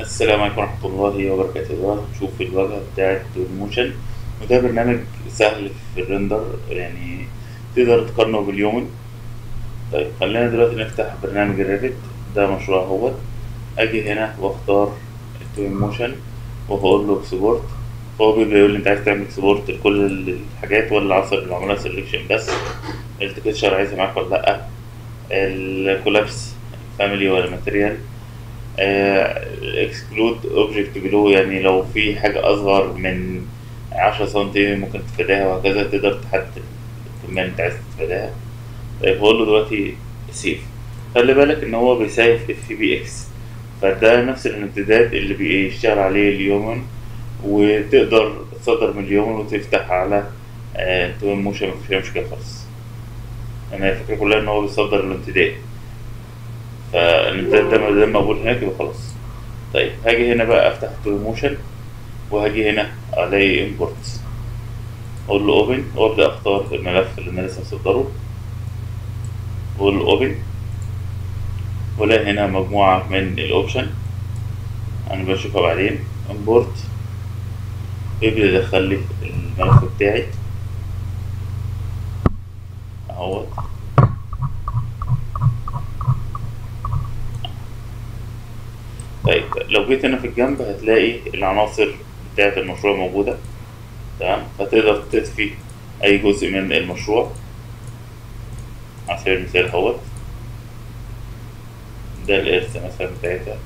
السلام عليكم ورحمة الله وبركاته. دلوقتي هنشوف الواجهة بتاعة ال motion. وده برنامج سهل في ال render يعني تقدر تقارنه بال Lumion طيب خلينا دلوقتي نفتح برنامج ال Revit ده مشروع اهوت أجي هنا وأختار motion وهقول له export هو بيبدأ يقول لي أنت عايز تعمل export لكل الحاجات ولا اللي معمولها selection بس؟ ال texture عايزها معاك ولا لأ؟ ال collapse family ولا material exclude object below يعني لو في حاجة أصغر من عشرة سنتي ممكن تتفاداها وهكذا تقدر تحدد الكمية اللي أنت عايز تتفاداها طيب هقول له دلوقتي save خلي بالك إن هو بي save FBX فده نفس الامتداد اللي بيشتغل عليه ال Lumion وتقدر تصدر من ال Lumion وتفتح على Twinmotion مفيش مشكلة خالص. أنا الفكرة كلها إن هو بيصدر الامتداد. فالامتداد ده ما دام موجود هناك يبقى خلاص طيب هاجي هنا بقى أفتح motion وهاجي هنا ألاقي import أقول له open وابدا أختار الملف اللي أنا لسه مصدره. واقول له open وألاقي هنا مجموعة من ال option أنا بشوفها بعدين. امبورت يبدأ يدخل لي الملف بتاعي. أهوت طيب لو جيت هنا في الجنب هتلاقي العناصر بتاعة المشروع موجودة تمام؟ فتقدر تطفي أي جزء من المشروع. على سبيل المثال اهوت ده الإرث مثلا بتاعتها.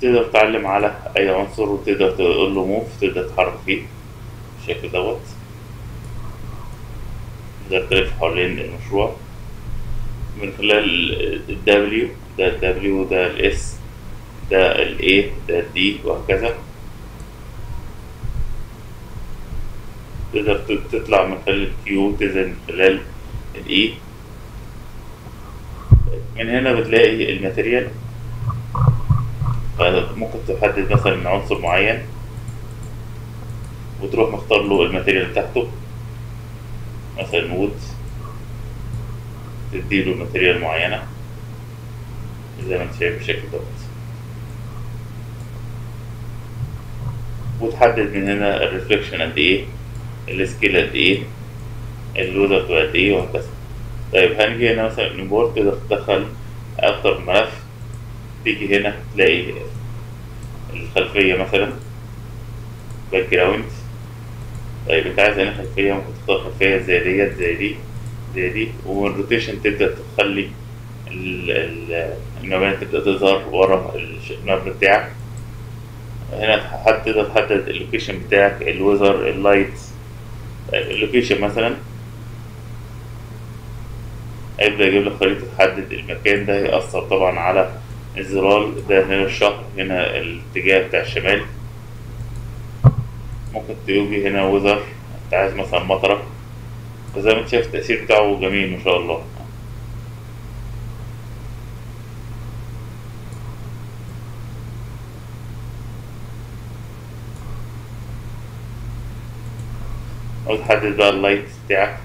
تقدر تعلم على أي عنصر وتقدر تقول له موف تقدر تتحرك فيه. بالشكل دوت. تقدر تلف حوالين المشروع. من خلال ال W ده ال W ده ال S ده ال A ده ال D وهكذا. تقدر تطلع من خلال ال Q تنزل من خلال ال E. من هنا بتلاقي ال material. ممكن تحدد مثلا عنصر معين. وتروح مختار له ال material بتاعته. مثلا wood تديله material معينة. زي ما انت شايف بالشكل دوت. وتحدد من هنا ال reflection قد إيه ال scale قد إيه اللودر قد إيه وهكذا. طيب هنيجي هنا مثلا ال import تقدر تدخل أكتر ملف تيجي هنا تلاقي الخلفية مثلا. background. طيب انت عايز هنا خلفية ممكن تختار خلفية زي ديت زي دي زي دي وال rotation تبدأ تخلي المباني تبدأ تظهر ورا المبنى بتاعك. هنا تقدر تحدد ال location بتاعك ال weather ال light. ال location مثلا هيبدأ يجيب لك خريطة تحدد المكان ده هيأثر طبعا على الظلال. ده هنا الشهر هنا الاتجاه بتاع الشمال. ممكن تيجي هنا وزر أنت عايز مثلا مطرة. فزي ما أنت شايف التأثير بتاعه جميل ما شاء الله. أو تحدد بقى اللايت بتاعك.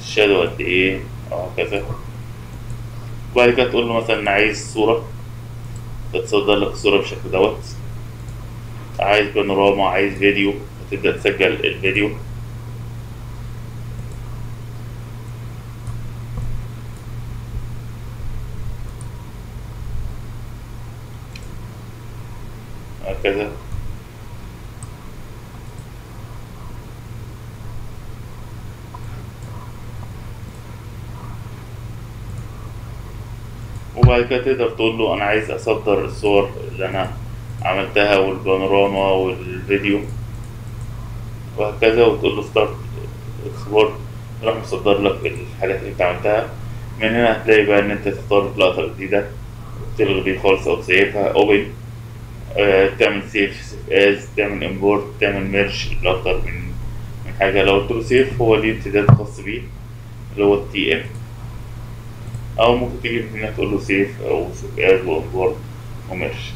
الشادو قد إيه؟ وهكذا وبعد كده تقول له مثلا عايز صورة. تتصدر لك الصورة بالشكل دوت. عايز بانوراما عايز فيديو. تبدأ تسجل الفيديو. هكذا. وبعد كده تقدر تقول له أنا عايز أصدر الصور اللي أنا عملتها والبانوراما والفيديو وهكذا وتقول له start export راح مصدر لك الحاجات اللي أنت عملتها. من هنا هتلاقي بقى إن أنت تختار لقطة جديدة تلغي دي خالص أو تسيبها open آه تعمل save as تعمل import تعمل merge لاكتر من من حاجة. لو قلت له save هو ليه امتداد خاص بيه اللي هو ال TM أو ممكن تيجي من تقول له save أو save as و import وماشي